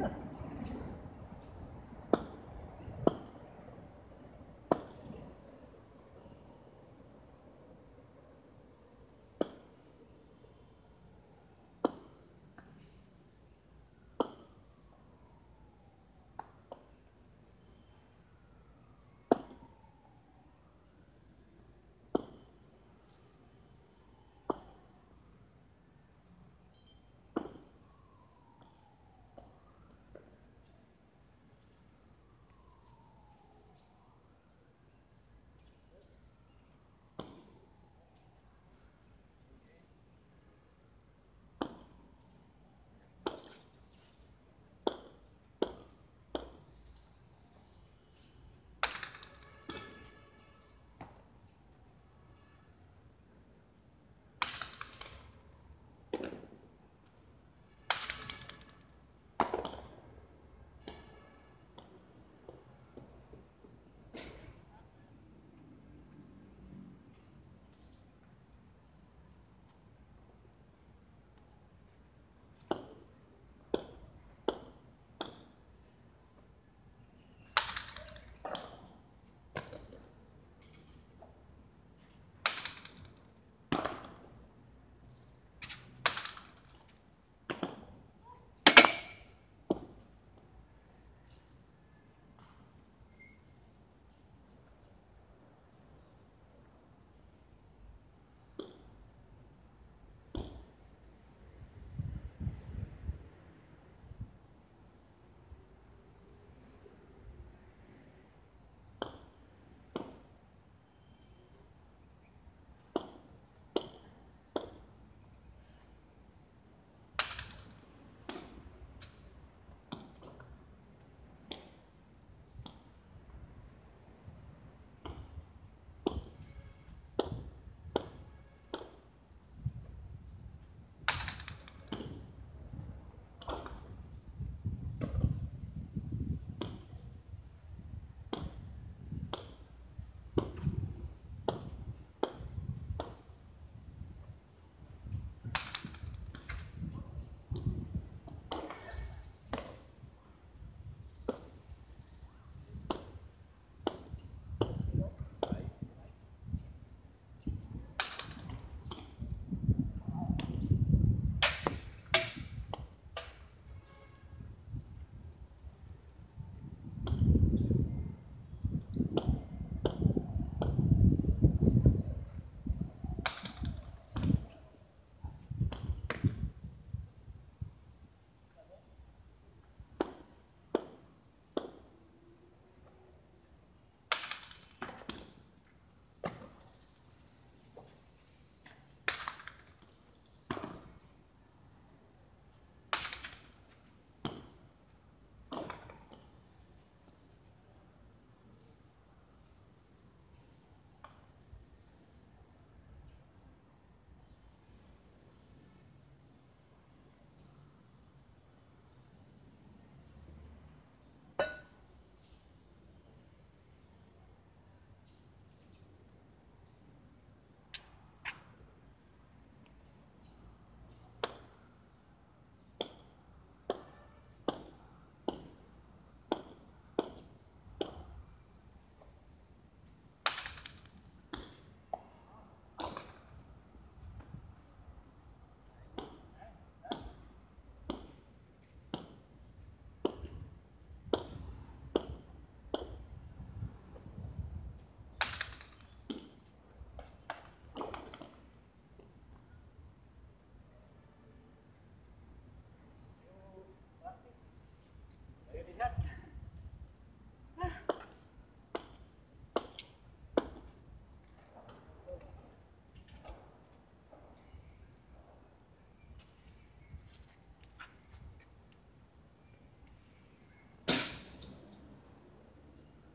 Yeah.